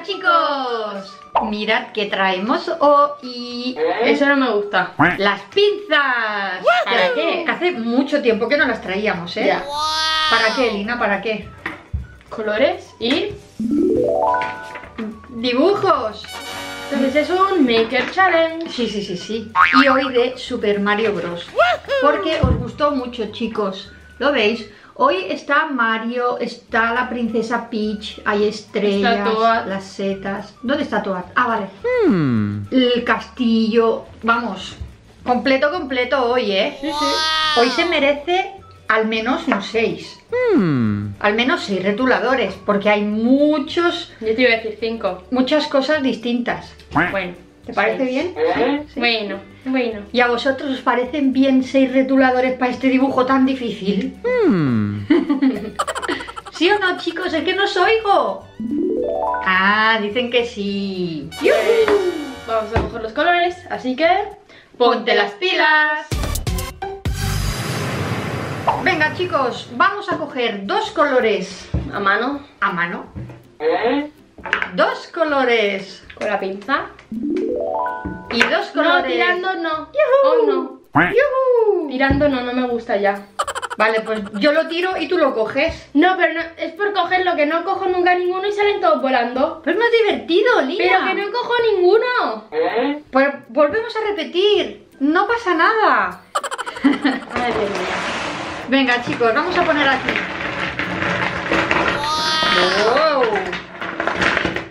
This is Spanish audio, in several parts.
Hola chicos, mirad que traemos hoy Eso no me gusta. las pinzas. ¿Para qué? Hace mucho tiempo que no las traíamos, ¿eh? Ya. ¿Para qué, Lina? ¿Para qué? Colores y... Dibujos. Entonces es un Maker Challenge. Sí, sí, sí, sí. Y hoy de Super Mario Bros. Porque os gustó mucho, chicos. ¿Lo veis? Hoy está Mario, está la princesa Peach, hay estrellas, Está Toad. las setas. ¿Dónde está Toad? Ah, vale. El castillo. Vamos, completo, completo hoy, ¿eh? Sí, sí. Hoy se merece al menos un 6. Al menos 6 retuladores, porque hay muchos, Yo te iba a decir 5. muchas cosas distintas. Bueno. ¿Te parece seis. bien? Sí. Bueno, bueno. ¿Y a vosotros os parecen bien 6 retuladores para este dibujo tan difícil? ¿Sí o no, chicos? Es que no os oigo. Ah, dicen que sí. Vamos a coger los colores, así que... Ponte las pilas. Venga, chicos, vamos a coger dos colores A mano, a mano. Dos colores con la pinza. y dos No, colores. tirando no. Hoy no. ¡Yujú! Tirando no, no me gusta ya. Vale, pues yo lo tiro y tú lo coges. No, pero no, es por coger lo que no cojo nunca ninguno y salen todos volando. Pero es más divertido, Lina. Pero que no cojo ninguno. Pues volvemos a repetir. No pasa nada. Ay. Venga, chicos, vamos a poner aquí. Wow.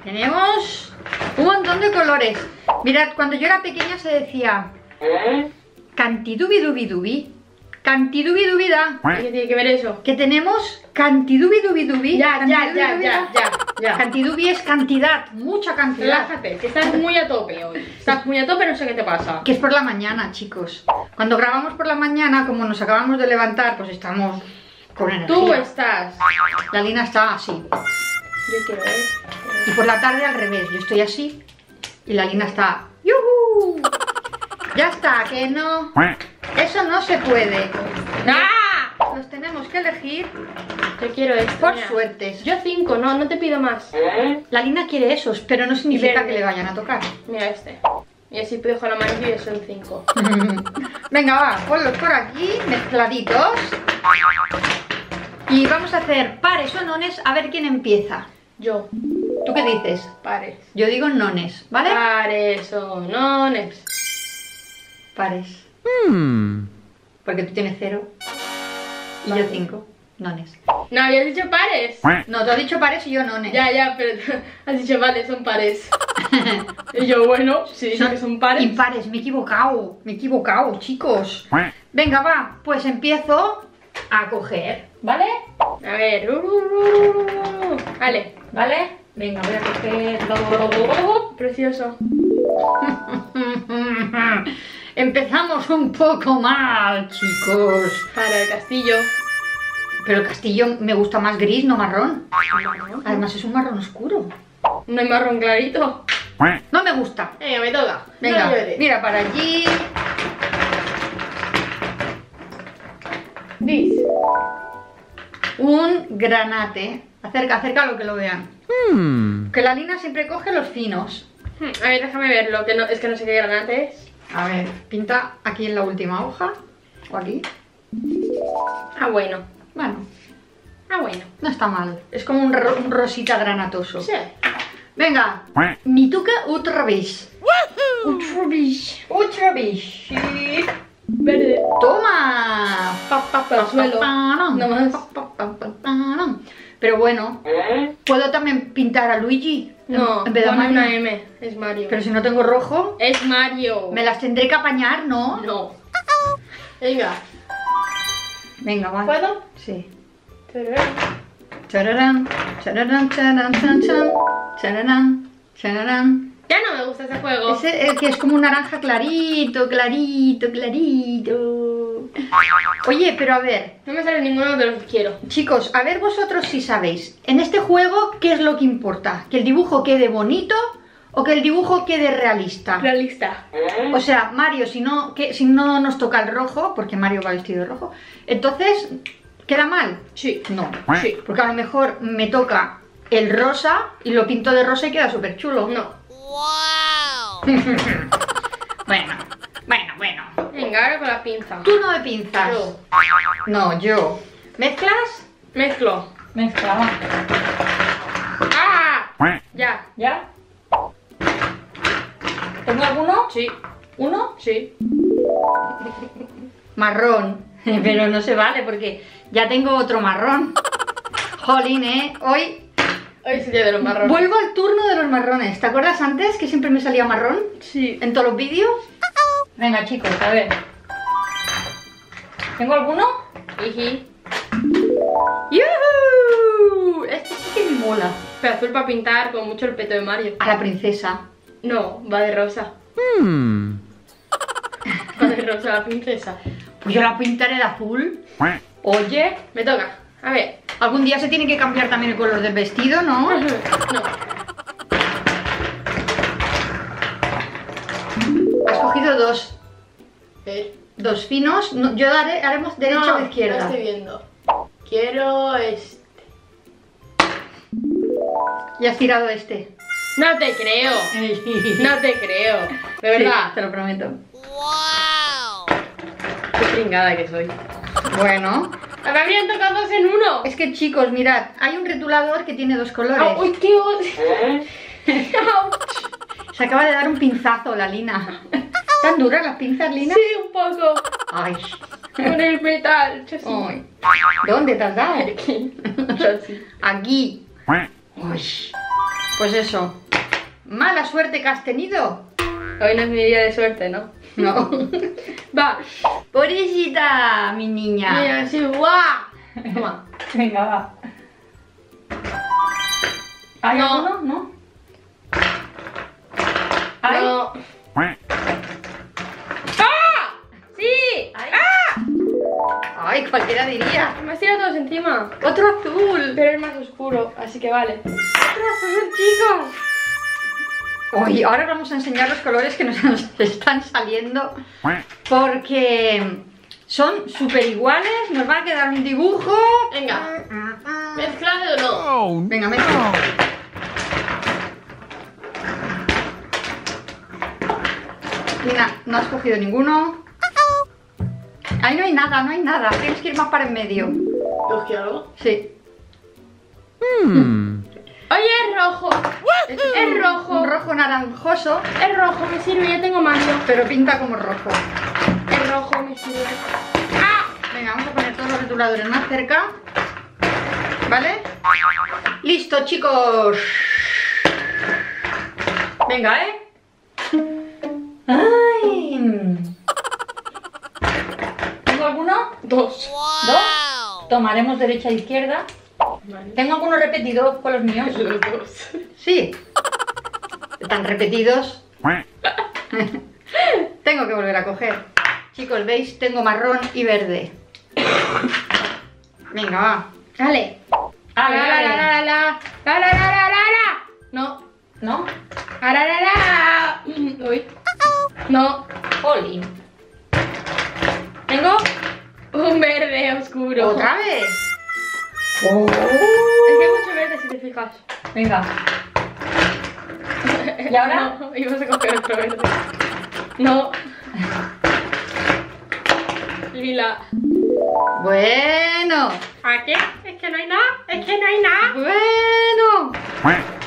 Tenemos un montón de colores. Mirad, cuando yo era pequeña se decía cantidubidubidubi, cantidubidubida. ¿Qué tiene que ver eso? Que tenemos cantidubidubidubi. Ya, ya, ya, ya, ya, ya. Cantidubi es cantidad, mucha cantidad. Relájate, que estás muy a tope hoy. Estás muy a tope, no sé qué te pasa. Que es por la mañana, chicos. Cuando grabamos por la mañana, como nos acabamos de levantar, pues estamos con energía. Tú estás. La Lina está así. Yo quiero ver. Y por la tarde al revés. Yo estoy así y la Lina está. ¡Yuhu! Ya está, que no. Eso no se puede. ¡Ah! Los tenemos que elegir Yo quiero esto. por mira. suertes. Yo cinco, no, no te pido más. La Lina quiere esos, pero no significa que le vayan a tocar. Mira este. Y así dejo el amarillo y son cinco. Venga, va, ponlos por aquí, mezcladitos. Y vamos a hacer pares o nones a ver quién empieza. Yo. ¿Tú qué dices? Pares. Yo digo nones, ¿vale? Pares o nones. Pares. Porque tú tienes cero. Y Vale. yo cinco. Nones. No, habías dicho pares. No, tú has dicho pares y yo nones. Ya, ya, pero has dicho vale, son pares. y yo, bueno, si dice que son pares. Impares, me he equivocado. Me he equivocado, chicos. Venga, va, pues empiezo a coger, ¿vale? A ver. ru, ru, ru. Vale. ¿Vale? Venga, voy a cogerlo. Oh, precioso. Empezamos un poco mal, chicos. Para el castillo. Pero el castillo me gusta más gris, no marrón. Además es un marrón oscuro. No hay marrón clarito. No me gusta. Venga, me toca. Venga, No mira para allí. Un granate. Acerca, acerca lo que lo vean. Que la Lina siempre coge los finos. Hmm, A ver, déjame verlo, que no, es que no sé qué granate es. A ver, pinta aquí en la última hoja. O aquí. Ah, bueno. Bueno, Ah, bueno. no está mal. Es como un, ro- un rosita granatoso. Sí. Venga, mi tuca otra vez. Otra vez. Otra vez. Sí. Verde. ¡Toma! Pa, pa, pa, Al suelo. pa, pa, No más. pa, pa, pa, pa, pa. Pero bueno, ¿puedo también pintar a Luigi? No, en vez de Mario? una M. Es Mario. Pero si no tengo rojo, Es Mario. me las tendré que apañar, ¿no? No. Venga. Venga, va. ¿Puedo? Sí. Pero- Chararán, chararán, chararán, chan, chan, chararán, chararán. Gusta ese juego. Ese el que es como un naranja clarito, clarito, clarito. Oye, pero a ver, No me sale ninguno de los que quiero. chicos, a ver vosotros si sabéis. En este juego, ¿qué es lo que importa? ¿Que el dibujo quede bonito o que el dibujo quede realista? Realista. O sea, Mario, si no, que, si no nos toca el rojo, porque Mario va vestido de rojo, entonces, ¿queda mal? Sí. No. Sí. Porque a lo mejor me toca el rosa y lo pinto de rosa y queda súper chulo. No. Bueno, bueno, bueno. Venga, ahora con la pinza. Turno de pinzas. Yo. No, yo. ¿Mezclas? Mezclo. Mezcla. ¡Ah! Ya. ¿Ya? ¿Tengo alguno? Sí. ¿Uno? Sí. Marrón. Pero no se vale porque ya tengo otro marrón. Jolín, ¿eh? Hoy Hoy es el día de los marrones. vuelvo al turno de los marrones. ¿Te acuerdas antes que siempre me salía marrón? Sí. ¿En todos los vídeos? Venga, chicos, a ver. ¿Tengo alguno? Iji. ¡Yuhu! Este sí que me mola. Pero azul para pintar con mucho el peto de Mario. A la princesa. No, va de rosa. Va de rosa la princesa. Pues yo la pintaré de azul. Oye, Me toca. A ver. Algún día se tiene que cambiar también el color del vestido, ¿no? No. Has cogido dos. Eh, Dos finos. No, yo daré, haremos derecha no, o izquierda. No estoy viendo. Quiero este. Y has tirado este. No te creo. No te creo. De Sí, verdad. te lo prometo. Qué pringada que soy. Bueno, Me habrían tocado dos en uno. es que chicos, mirad, hay un retulador que tiene dos colores. Ah, uy, qué. Se acaba de dar un pinzazo la Lina. ¿Tan duras las pinzas, Lina? Sí, un poco. Ay. Con el metal. Ay. ¿Dónde te has dado? Aquí. Aquí. Uy. Pues eso. Mala suerte que has tenido. Hoy no es mi día de suerte, ¿no? No. Va. Pobrecita, mi niña. Mira, sí, guau. Toma. Venga, va. ¿Hay No. alguno? ¿No? ¿Hay? No. ¡Ah! ¡Sí! Ay. ¡Ah! Ay, cualquiera diría. Me has tirado todos encima. Otro azul. Pero es más oscuro, así que vale. Otro azul, chicos. Uy, ahora vamos a enseñar los colores que nos están saliendo porque son súper iguales, nos va a quedar un dibujo. Venga. ¿Mezclado o no? Venga, mezcla. Lina, no has cogido ninguno. Ahí no hay nada, no hay nada. Tienes que ir más para en medio. ¿Cogí algo? Sí. Oye, es rojo. Es rojo. Un rojo naranjoso, Es rojo, me sirve, ya tengo Mario. pero pinta como rojo. Es rojo, me sirve. Venga, vamos a poner todos los rotuladores más cerca. ¿Vale? Listo, chicos. Venga, ¿eh? Ay. ¿Tengo alguno? Dos. ¿Dos? Tomaremos derecha e izquierda. Tengo algunos repetidos con los míos. Los dos. Sí. Están repetidos. tengo que volver a coger. Chicos, ¿veis? Tengo marrón y verde. Venga, va. Dale. Dale, No. No. Ararara. Uy. No. Jolín. Tengo un verde oscuro. ¿Otra vez? Es que hay mucho verde si te fijas. Venga. ¿Y ahora? No, ibas a coger otro verde. No. Lila. Bueno. ¿A qué? Es que no hay nada. Es que no hay nada. Bueno.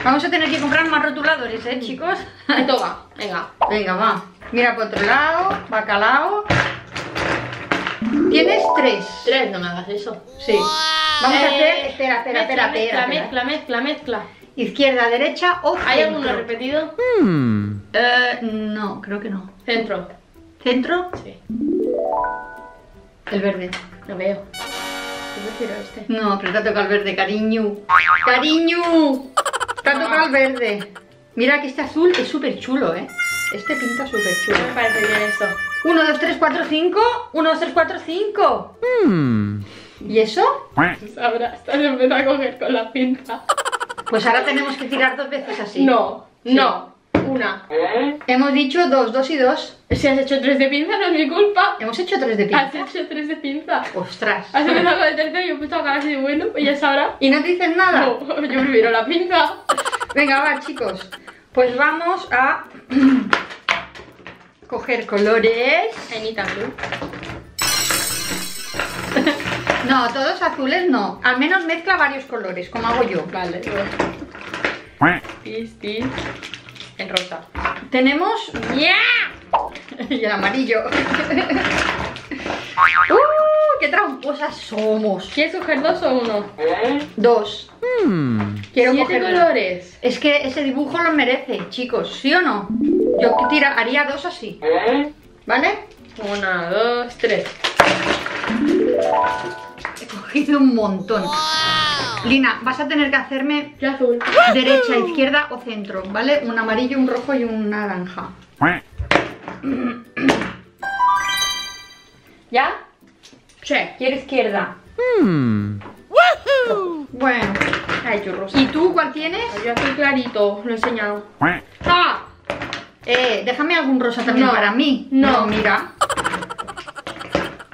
Vamos a tener que comprar más rotuladores, ¿eh, chicos? Me toca. Venga. Venga, va. Mira por otro lado. Bacalao. Tienes tres. Tres, no me hagas eso. Sí. Vamos a Eh, hacer. Espera, espera, espera, mezcla, espera. Mezcla, espera. mezcla, mezcla, mezcla. Izquierda, derecha o ¿Hay centro. alguno repetido? Eh, no, creo que no. Centro. ¿Centro? Sí. El verde. Lo veo. Yo prefiero este. No, pero te ha tocado el verde, cariño. ¡Cariño! Te ha tocado el verde. Mira que este azul es súper chulo, ¿eh? Este pinta súper chulo. Me parece bien esto. 1, 2, 3, 4, 5. 1, 2, 3, 4, 5. ¿Y eso? Sabrás, estás empezando a coger con la pinza. Pues ahora tenemos que tirar dos veces así. No, Sí. no. Una. Hemos dicho dos, dos y dos. Si has hecho tres de pinza, no es mi culpa. Hemos hecho tres de Has pinza. hecho tres de pinza. Ostras. Has empezado con el tercero y yo he puesto a cara así de bueno, pues ya sabrá. ¿Y no te dicen nada? No, yo prefiero la pinza. Venga, va, chicos. Pues vamos a coger colores. Anita, tú. No, todos azules no. Al menos mezcla varios colores, como hago yo. Vale. Tis, tis. En rosa. Tenemos ¡Ya! y el amarillo. ¡Uh! ¡Qué tramposas somos! ¿Quieres coger dos o uno? Dos. Quiero Siete coger dos. colores. Es que ese dibujo lo merece, chicos, ¿sí o no? Yo tira, haría dos así. ¿Vale? Una, dos, tres. Cogido un montón. Lina, vas a tener que hacerme azul. derecha, izquierda o centro, ¿vale? Un amarillo, un rojo y un naranja. ¿Ya? Sí. Quiero izquierda. Bueno. Ha hecho rosa. ¿Y tú cuál tienes? Yo azul clarito, lo he enseñado. ¡Ah! Eh, déjame algún rosa también No. para mí. No. mira.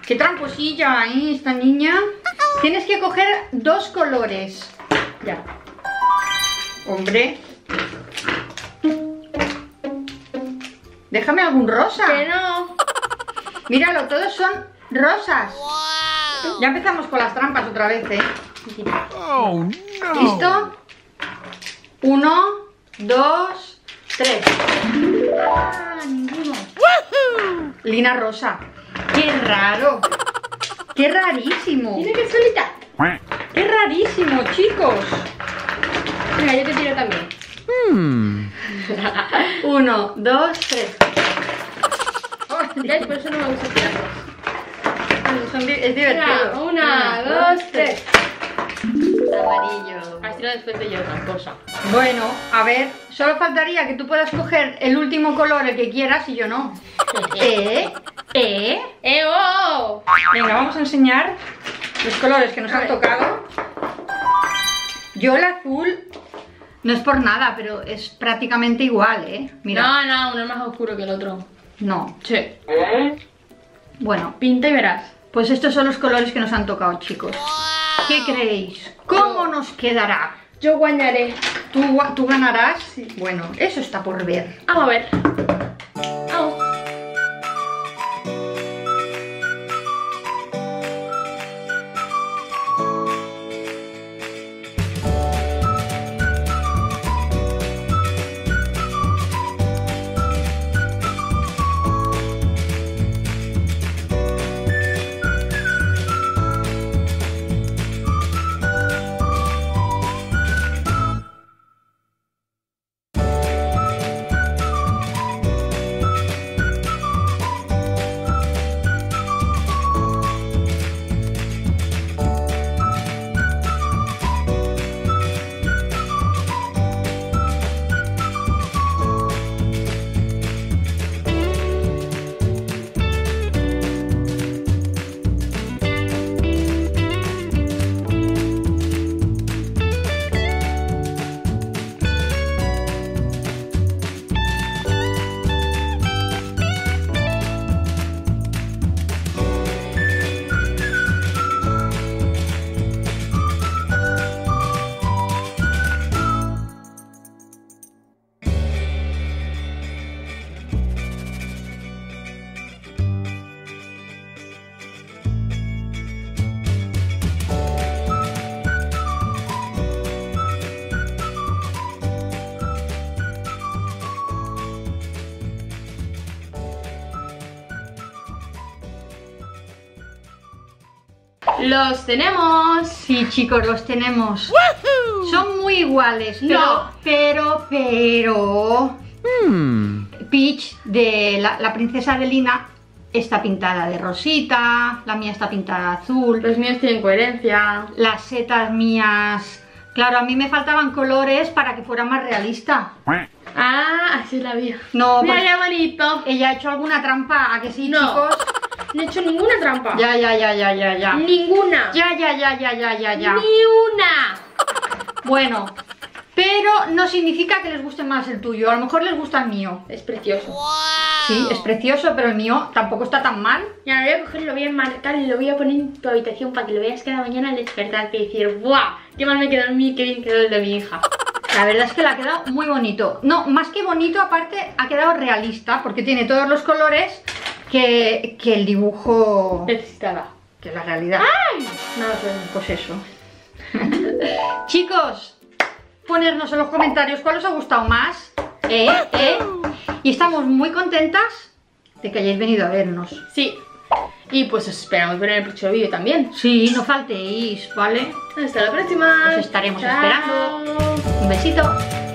Qué tramposilla ahí esta niña. Tienes que coger dos colores. Ya. Hombre. Déjame algún rosa. Que no. Míralo, todos son rosas. Ya empezamos con las trampas otra vez, ¿eh? Oh no! ¿Listo? Uno, dos, tres. Ah, ninguno. Lina rosa. Qué raro. Qué rarísimo. Tiene que solita. Qué rarísimo, chicos. Venga, yo te tiro también. Uno, dos, tres. Ya, por eso no me gusta tirarlos. Son di- es divertido. Una, dos, tres. Amarillo. Has tirado después de yo otra cosa. Bueno, a ver, solo faltaría que tú puedas coger el último color, el que quieras, y yo no. ¿Eh? ¿Eh? ¡Eh, oh! Venga, vamos a enseñar los colores que nos han tocado. Yo el azul no es por nada, pero es prácticamente igual, ¿eh? Mira, No, no, uno es más oscuro que el otro. no. Sí. Bueno, Pinta y verás. pues estos son los colores que nos han tocado, chicos. ¿Qué creéis? ¿Cómo nos quedará? Yo guañaré. ¿Tú, tú ganarás? Bueno, eso está por ver. Vamos a ver. Los tenemos. Sí, chicos, los tenemos. Son muy iguales, pero, No. pero, pero... Peach de la, la princesa de Lina está pintada de rosita, la mía está pintada de azul, Los míos tienen coherencia. las setas mías... Claro, a mí me faltaban colores para que fuera más realista. Ah, así la vía. No, Mira pues qué bonito. ella ha hecho alguna trampa, ¿a que sí, No. chicos? No he hecho ninguna trampa. Ya, ya, ya, ya, ya, ya. Ninguna. Ya, ya, ya, ya, ya, ya, ya. Ni una. Bueno, Pero no significa que les guste más el tuyo, a lo mejor les gusta el mío. Es precioso. Sí, es precioso, pero el mío tampoco está tan mal. Ya, lo voy a coger, lo voy a enmarcar y lo voy a poner en tu habitación para que lo veas cada mañana al despertarte y decir, ¡buah! ¡Qué mal me quedó el mí, qué bien quedó el de mi hija! La verdad es que le ha quedado muy bonito. No, más que bonito, aparte ha quedado realista, porque tiene todos los colores que, que el dibujo... Necesitaba. que la realidad. ¡Ay! No pues eso. Chicos, ponernos en los comentarios cuál os ha gustado más. ¿Eh? ¿Eh? Y estamos muy contentas de que hayáis venido a vernos. Sí. Y pues os esperamos ver en el próximo vídeo también. Sí, no faltéis, ¿vale? Hasta la próxima. Os estaremos Chao. esperando. Un besito.